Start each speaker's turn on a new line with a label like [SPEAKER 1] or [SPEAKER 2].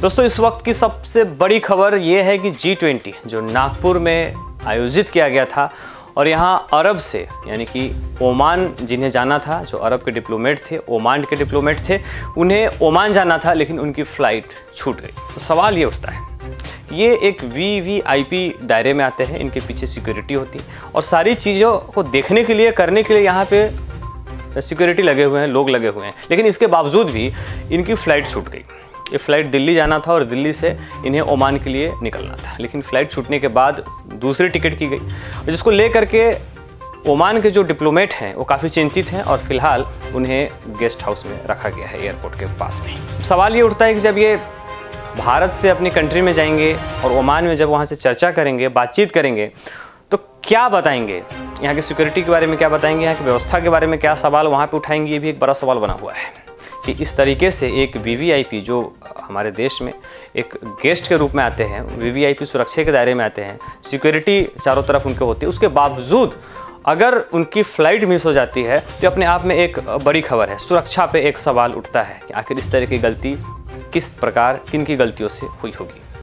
[SPEAKER 1] दोस्तों, इस वक्त की सबसे बड़ी खबर ये है कि जी ट्वेंटी जो नागपुर में आयोजित किया गया था और यहाँ अरब से, यानी कि ओमान जिन्हें जाना था, जो अरब के डिप्लोमेट थे, ओमान के डिप्लोमेट थे, उन्हें ओमान जाना था, लेकिन उनकी फ़्लाइट छूट गई। तो सवाल ये उठता है ये एक वी वी आई पी दायरे में आते हैं, इनके पीछे सिक्योरिटी होती है और सारी चीज़ों को देखने के लिए, करने के लिए यहाँ पे सिक्योरिटी लगे हुए हैं, लोग लगे हुए हैं। लेकिन इसके बावजूद भी इनकी फ़्लाइट छूट गई। ये फ़्लाइट दिल्ली जाना था और दिल्ली से इन्हें ओमान के लिए निकलना था। लेकिन फ़्लाइट छूटने के बाद दूसरी टिकट की गई जिसको ले करके ओमान के जो डिप्लोमेट हैं, वो काफ़ी चिंतित हैं और फ़िलहाल उन्हें गेस्ट हाउस में रखा गया है एयरपोर्ट के पास में। सवाल ये उठता है कि जब ये भारत से अपनी कंट्री में जाएँगे और ओमान में जब वहाँ से चर्चा करेंगे, बातचीत करेंगे तो क्या बताएँगे? यहाँ की सिक्योरिटी के बारे में क्या बताएँगे? यहाँ की व्यवस्था के बारे में क्या सवाल वहाँ पे उठाएँगे? ये भी एक बड़ा सवाल बना हुआ है। कि इस तरीके से एक वी जो हमारे देश में एक गेस्ट के रूप में आते हैं वी सुरक्षा के दायरे में आते हैं सिक्योरिटी चारों तरफ़ उनके होती है, उसके बावजूद अगर उनकी फ़्लाइट मिस हो जाती है तो अपने आप में एक बड़ी खबर है। सुरक्षा पे एक सवाल उठता है कि आखिर इस तरह की गलती किस प्रकार, किन की गलतियों से हुई होगी।